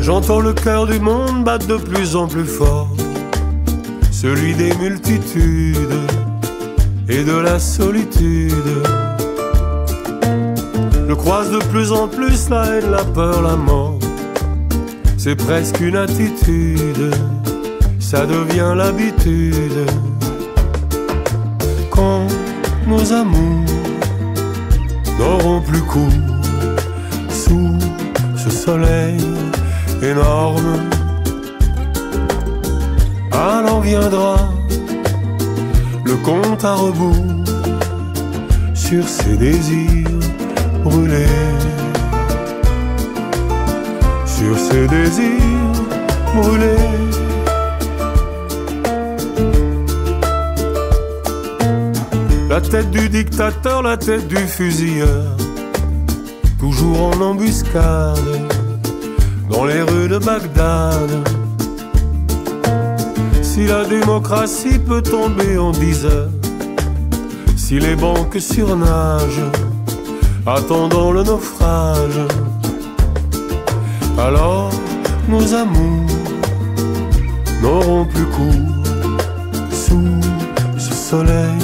J'entends le cœur du monde battre de plus en plus fort, celui des multitudes et de la solitude. Je croise de plus en plus la haine, la peur, la mort. C'est presque une attitude, ça devient l'habitude. Quand nos amours n'auront plus cours sous ce soleil énorme. Alors viendra le compte à rebours sur ses désirs brûlés. Sur ses désirs brûlés. La tête du dictateur, la tête du fusilleur, toujours en embuscade dans les rues de Bagdad. Si la démocratie peut tomber en dix heures, si les banques surnagent, attendant le naufrage, alors nos amours n'auront plus cours sous ce soleil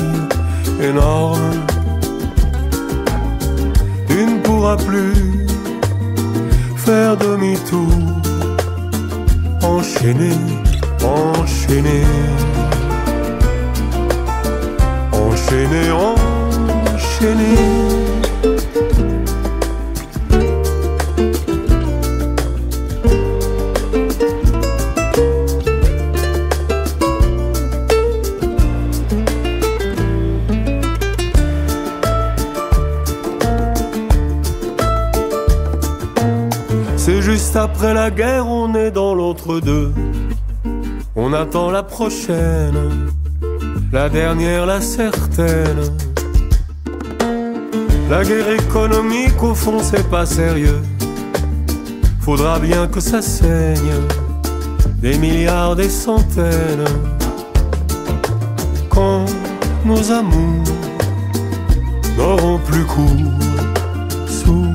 énorme. Tu ne pourras plus faire demi-tour, enchaîner, enchaîner, juste après la guerre, on est dans l'entre-deux. On attend la prochaine, la dernière, la certaine. La guerre économique, au fond, c'est pas sérieux. Faudra bien que ça saigne, des milliards, des centaines. Quand nos amours n'auront plus cours sous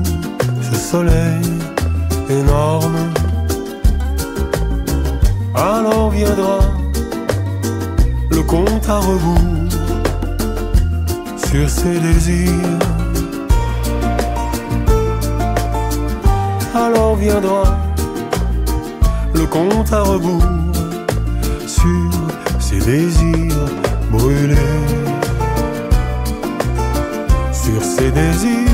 ce soleil énorme. Alors viendra le compte à rebours sur ses désirs. Alors viendra le compte à rebours sur ses désirs brûlés. Sur ses désirs